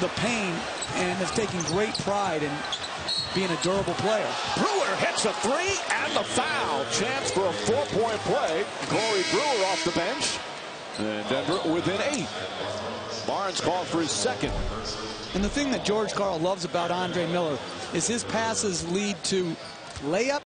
the pain and is taking great pride in being a durable player. Brewer hits a three and the foul. Chance for a four-point play. Corey Brewer off the bench. And Denver within eight. Barnes called for his second. And the thing that George Karl loves about Andre Miller is his passes lead to layup